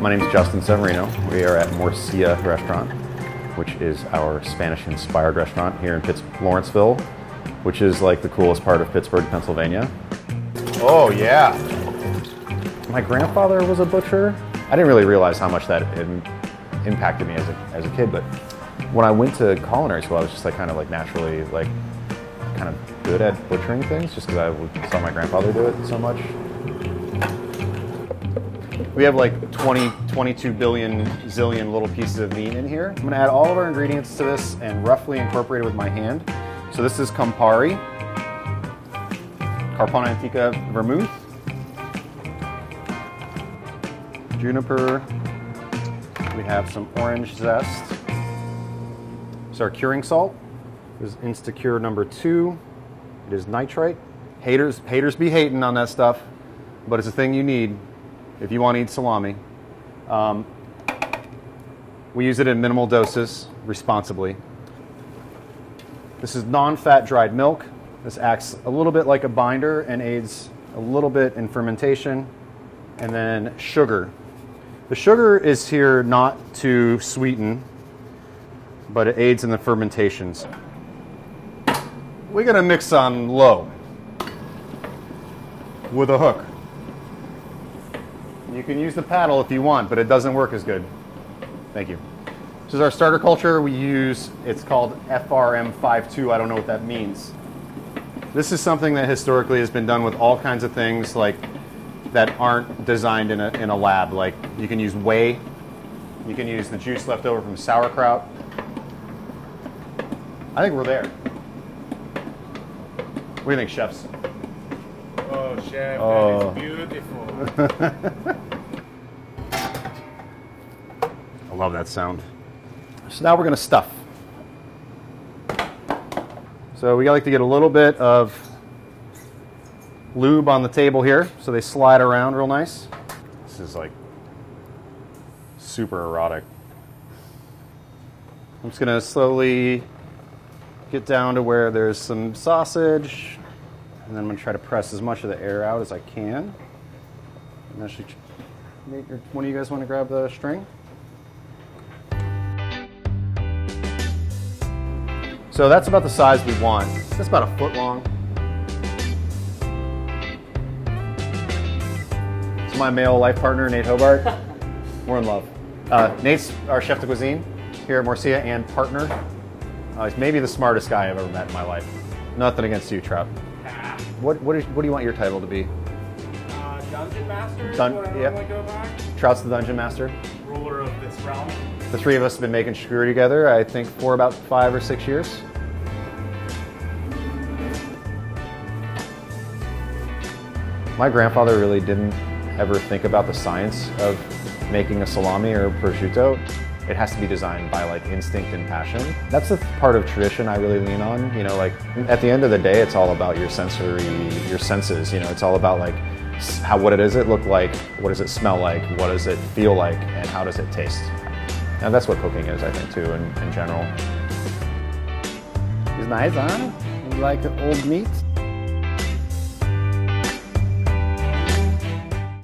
My name is Justin Severino. We are at Morcilla Restaurant, which is our Spanish-inspired restaurant here in Pitts Lawrenceville, which is like the coolest part of Pittsburgh, Pennsylvania. Oh yeah. My grandfather was a butcher. I didn't really realize how much that im- impacted me as a, as a kid, but when I went to culinary school, I was just like kind of like naturally like kind of good at butchering things just because I saw my grandfather do it so much. We have like 20, 22 billion zillion little pieces of meat in here. I'm gonna add all of our ingredients to this and roughly incorporate it with my hand. So this is Campari, Carpano Antica Vermouth, juniper, we have some orange zest. Is our curing salt. This is Instacure number two. It is nitrite. Haters, haters be hating on that stuff, but it's a thing you need if you want to eat salami. Um, we use it in minimal doses, responsibly. This is non-fat dried milk. This acts a little bit like a binder and aids a little bit in fermentation. And then sugar. The sugar is here not to sweeten, but it aids in the fermentations. We're gonna mix on low with a hook. You can use the paddle if you want, but it doesn't work as good. Thank you. This is our starter culture. We use, it's called FRM52. I don't know what that means. This is something that historically has been done with all kinds of things like that aren't designed in a, in a lab. Like you can use whey, you can use the juice left over from sauerkraut. I think we're there. What do you think, chefs? Oh, chef, Oh. that is oh. beautiful. I love that sound. So now we're to stuff. So we like to get a little bit of lube on the table here so they slide around real nice. This is like super erotic. I'm just to slowly get down to where there's some sausage and then I'm to try to press as much of the air out as I can. And actually, one of you guys want to grab the string? So that's about the size we want. That's about a foot long. It's my male life partner, Nate Hobart. We're in love. Uh, Nate's our chef de cuisine here at Morcilla and partner. Uh, he's maybe the smartest guy I've ever met in my life. Nothing against you, Trout. What, what, is, what do you want your title to be? Uh, Dungeon Master Dun- yep. go. Trout's the dungeon master. Ruler of this realm. The three of us have been making charcuterie together, I think, for about five or six years. My grandfather really didn't ever think about the science of making a salami or prosciutto. It has to be designed by like instinct and passion. That's the part of tradition I really lean on. You know, like at the end of the day, it's all about your sensory, your senses. You know, it's all about like how what does it look like, what does it smell like, what does it feel like, and how does it taste. And that's what cooking is, I think, too, in, in general. It's nice, huh? You like old meat?